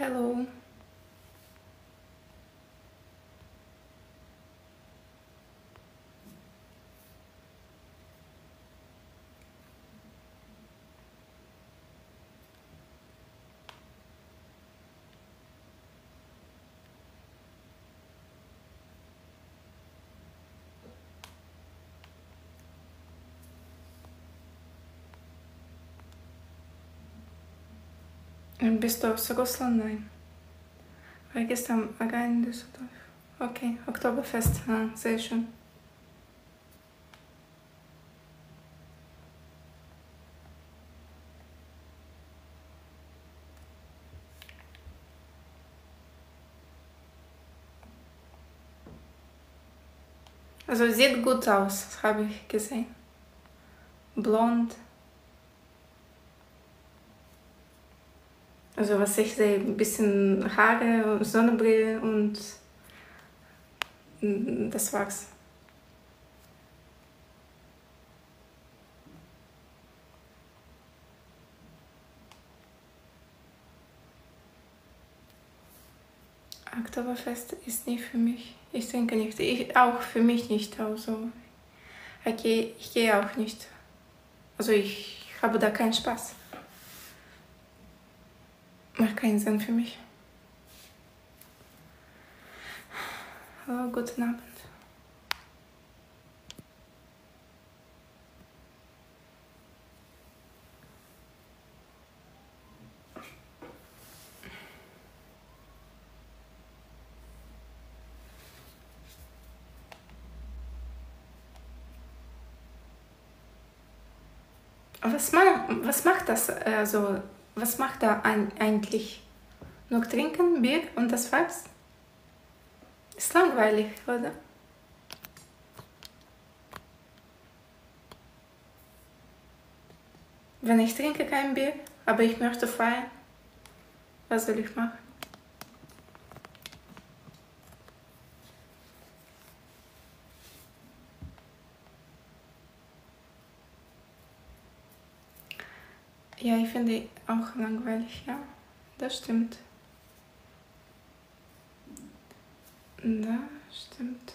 Hello. Bist du aus Russland? Nein. Weil gestern war gar in Düsseldorf. Okay, Oktoberfest. Ah, sehr schön. Also sieht gut aus, habe ich gesehen. Blond. Also was ich sehe, ein bisschen Haare, Sonnenbrille und das war's. Oktoberfest ist nicht für mich. Ich denke nicht. Ich, auch für mich nicht. Also gehe, ich gehe auch nicht. Also ich habe da keinen Spaß. Macht keinen Sinn für mich. Hallo, guten Abend. Was, man, was macht das? Also was macht er eigentlich? Nur trinken, Bier und das war's? Ist langweilig, oder? Wenn ich trinke kein Bier, aber ich möchte feiern, was soll ich machen? Ja, ich finde auch langweilig, ja. Das stimmt. Das stimmt.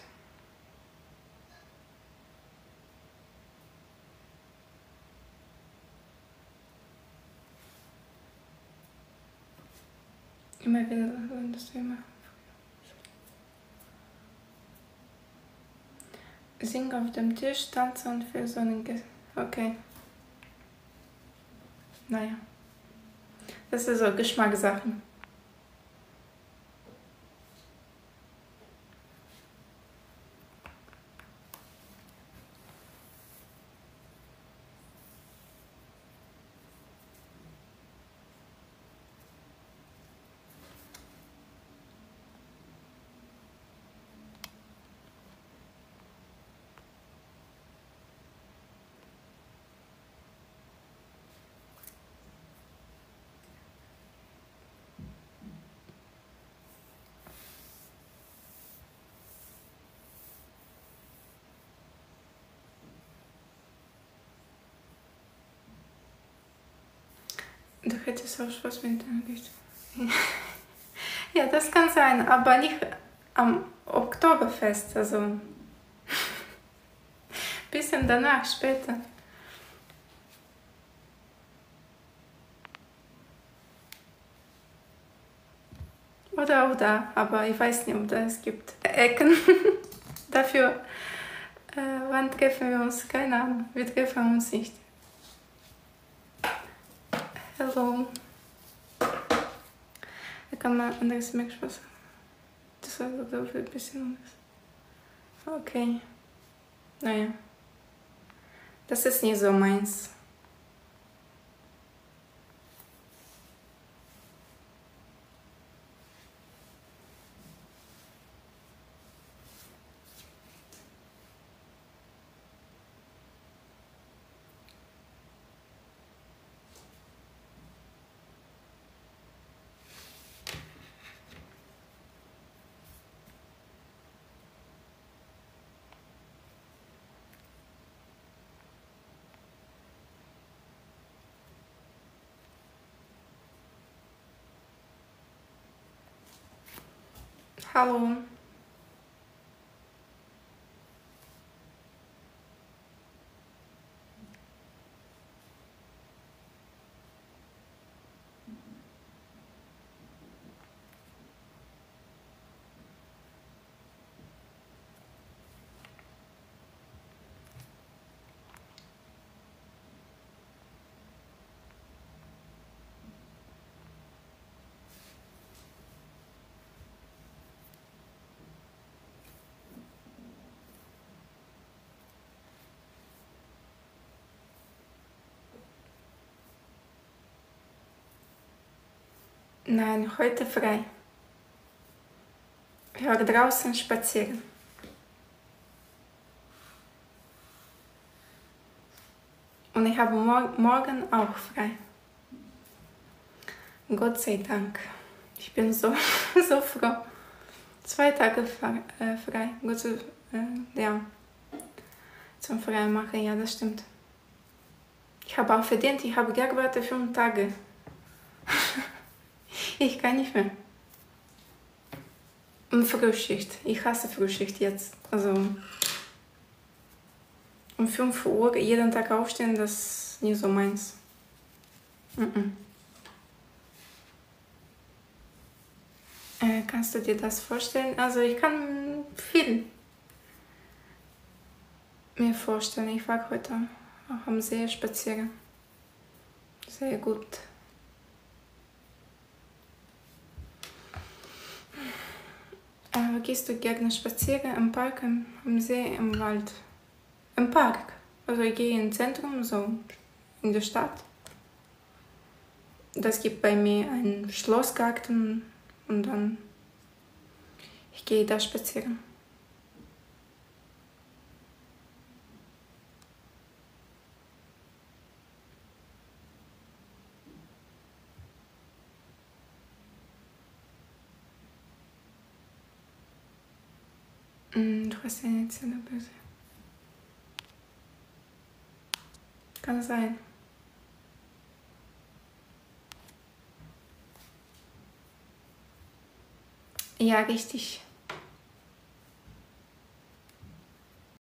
Immer wieder das Thema. Sing auf dem Tisch, tanzen und für Sonnenge. Okay. Naja. Das ist so Geschmackssachen. Du hättest auch was mit angeht. ja, das kann sein, aber nicht am Oktoberfest, also bisschen danach, später. Oder auch da, aber ich weiß nicht, ob da es gibt Ecken. Dafür, äh, wann treffen wir uns? Keine Ahnung, wir treffen uns nicht. Hello. Da kann man anderes Merkspaß. Das war so ein bisschen anders. Okay. Naja. Das ist nicht so meins. Hallo. Nein, heute frei. Ich werde draußen spazieren. Und ich habe mor morgen auch frei. Gott sei Dank. Ich bin so, so froh. Zwei Tage äh, frei. Gott sei, äh, ja. Zum Freimachen, ja, das stimmt. Ich habe auch verdient, ich habe gearbeitet fünf Tage. Ich kann nicht mehr. Und Frühschicht. Ich hasse Frühschicht jetzt. Also um 5 Uhr jeden Tag aufstehen, das ist nicht so meins. Mm -mm. Äh, kannst du dir das vorstellen? Also ich kann viel mir vorstellen. Ich war heute auch am See spazieren. Sehr gut. Äh, gehst du gerne spazieren im Park, am See, im Wald? Im Park. Also ich gehe ins Zentrum, so in der Stadt. Das gibt bei mir einen Schlossgarten und dann ich gehe da spazieren. Du hast deine Zähne böse. Kann sein. Ja, richtig.